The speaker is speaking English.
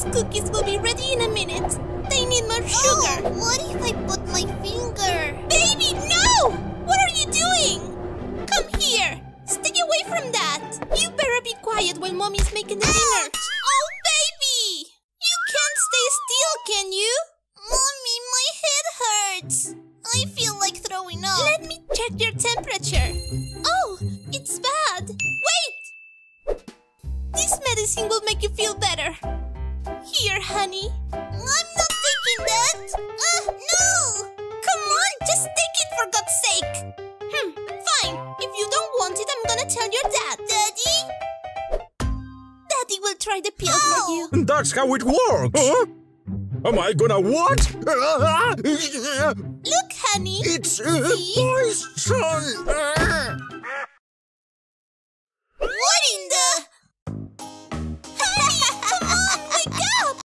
These cookies will be ready in a minute. They need more oh, sugar. Oh, what if I put my finger? Baby, no! What are you doing? Come here. Stay away from that. You better be quiet while mommy's making the dinner. Oh, baby! You can't stay still, can you? Mommy, my head hurts. I feel like throwing up. Let me check your temperature. Oh, it's bad. Wait! This medicine will make you feel better. Here, honey. I'm not taking that. Ah, no! Come on, just take it for God's sake. Hmm, fine. If you don't want it, I'm gonna tell your dad. Daddy? Daddy will try the pill Ow. for you. That's how it works. Huh? Am I gonna what? Look, honey. It's uh, poison.